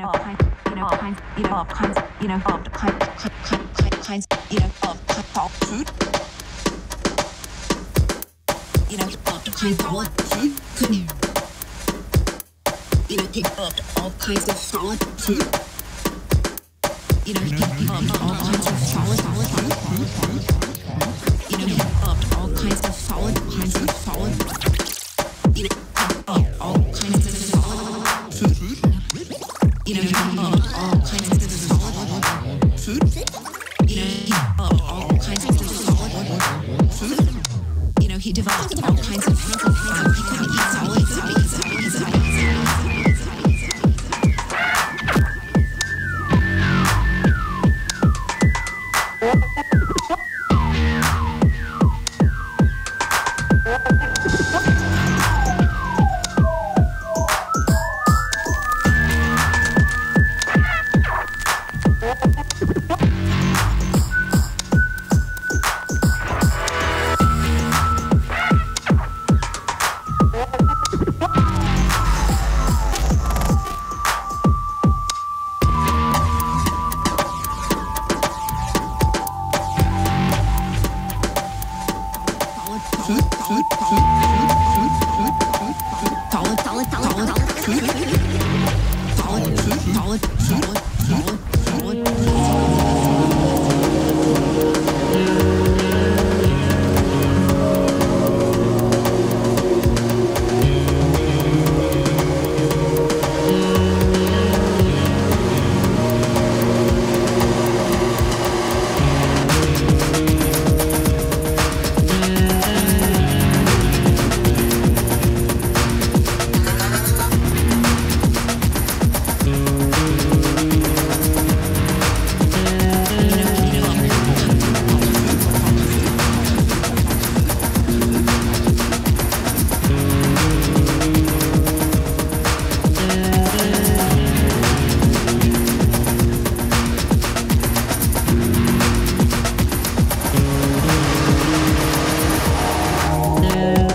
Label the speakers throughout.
Speaker 1: know, kind, you know, kinds, you know, kinds, you know, of kind, kind, kind, kind, kinds, you know, of kind, of food. You know, of kinds of food. Could you know, pick up all kinds of solid food. You know, pick up all kinds of solid, solid, solid, solid, solid. Food. You know, pick up all kinds of food. You know, he developed Yeah.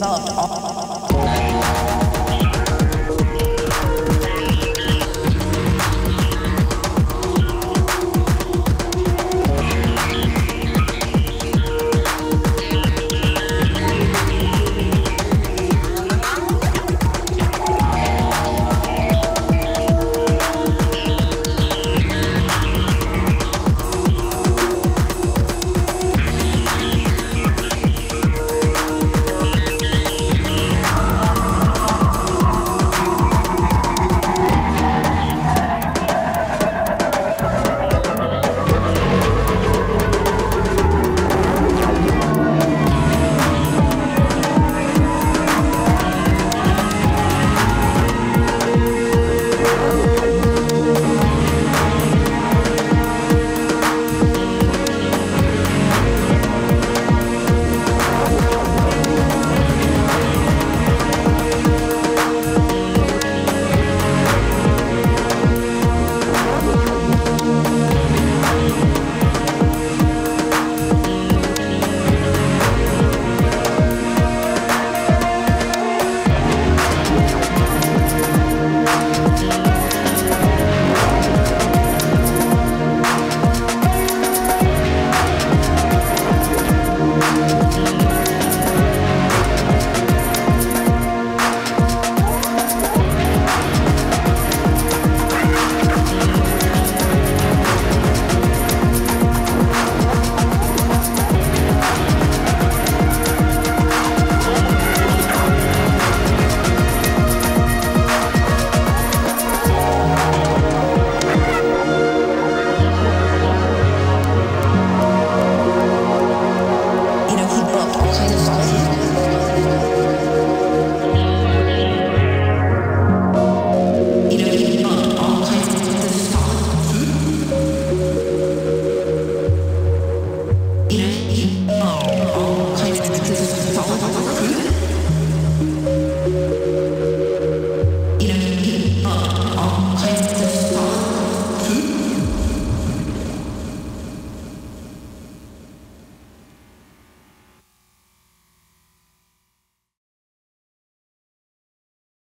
Speaker 1: developed
Speaker 2: all